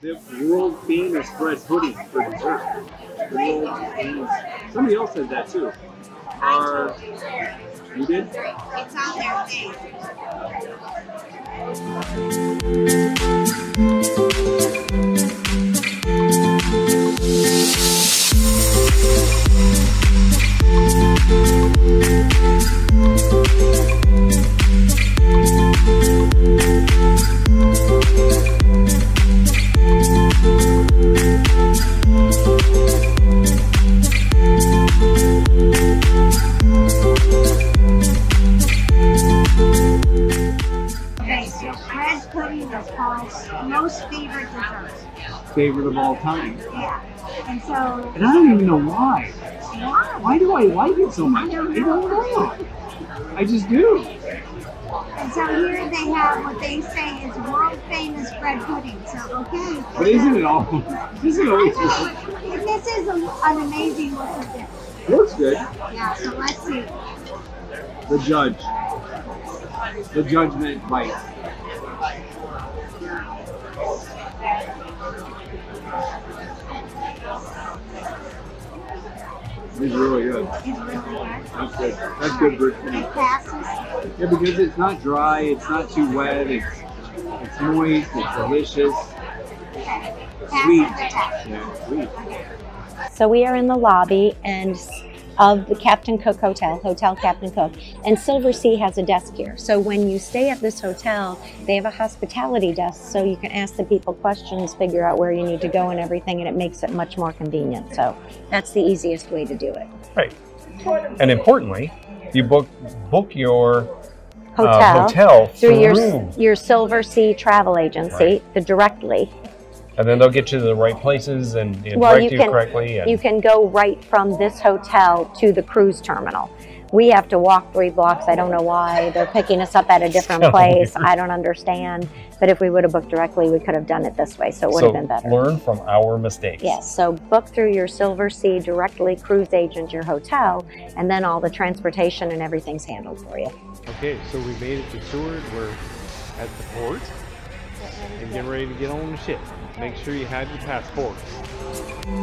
the world famous bread pudding for dessert. The world famous. Somebody else said that too. You did? It's on their thing. Bread pudding is Paul's most favorite dessert. Favorite of all time. Yeah. And so, And I don't even know why. why? Why do I like it so much? I don't know. I just do. And so here they have what they say is world famous bread pudding. So, okay. But isn't it all? Isn't it always know. And this is a, an amazing looking dish. Looks good. Yeah, so let's see. The judge. The judgment bite. It's really good. Really good. That's good. That's good bread pudding. It passes. Yeah, because it's not dry, it's not too wet, it's it's moist, it's delicious. Sweet. Passes the test. Yeah, sweet. So we are in the lobby and of the Captain Cook Hotel, Hotel Captain Cook, and Silver Sea has a desk here. So when you stay at this hotel, they have a hospitality desk so you can ask the people questions, figure out where you need to go and everything, and it makes it much more convenient. So that's the easiest way to do it. Right. And importantly, you book book your Hotel, uh, hotel through your your Silver Sea travel agency, Right. the directly. And then they'll get you to the right places and, and Well, direct you you, can- correctly. And You can go right from this hotel to the cruise terminal. We have to walk three blocks. I don't know why. They're picking us up at a different oh, So place. weird. I don't understand. But if we would have booked directly, we could have done it this way. So it would so have been better. learn from our mistakes. Yes. So book through your Silver Sea directly cruise agent your hotel, and then all the transportation and everything's handled for you. Okay, so we made it to Seward. We're at the port and getting ready to get on the ship. Make sure you have your passports.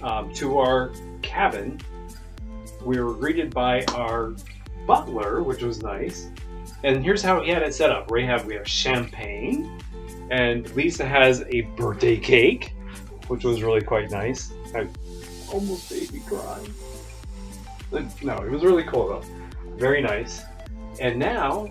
Um, to our cabin, we were greeted by our butler, which was nice. And here's how he had it set up. We have we have champagne, and Lisa has a birthday cake, which was really quite nice. I almost made me cry. No, it was really cool though. Very nice. And now,